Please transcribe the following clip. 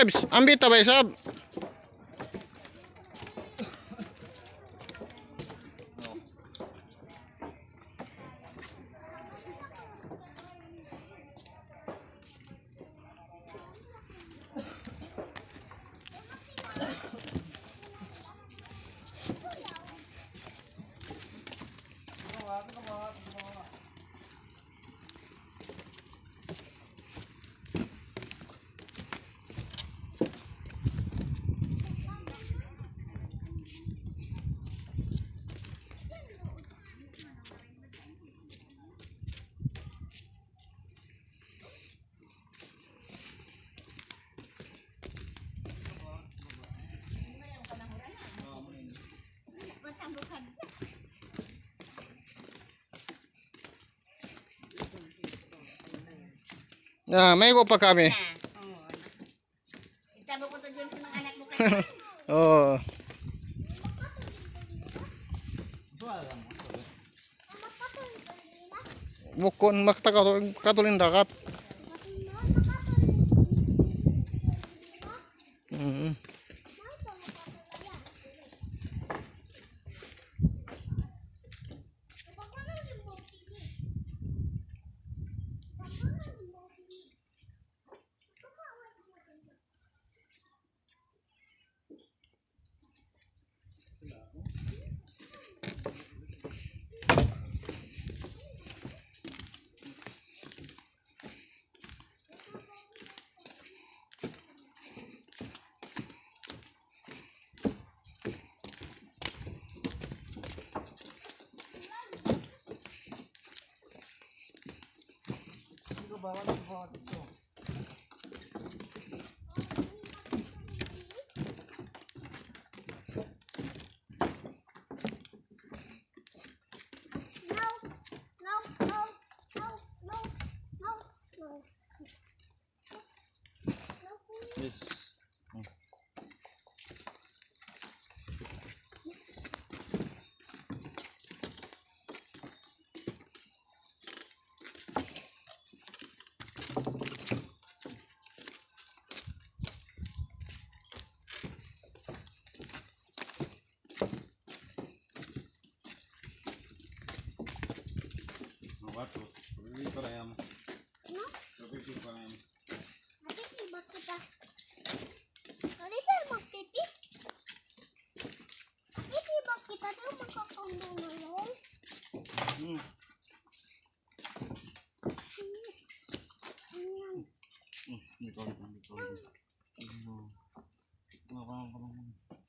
Bebs, ambit ta sab. Ah, may ko pa kami. Itabo oh. ko to dyan sa mga anak mo kasi. Oo. Mukon makta ka katulin dakat. Mm -hmm. 爸爸，你好，你好。Ini kalau ini kalau ini. Ini. Kenapa kenapa?